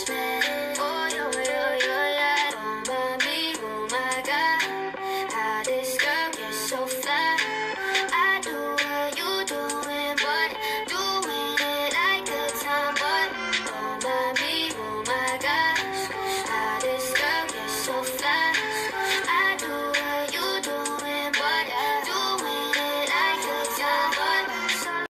straight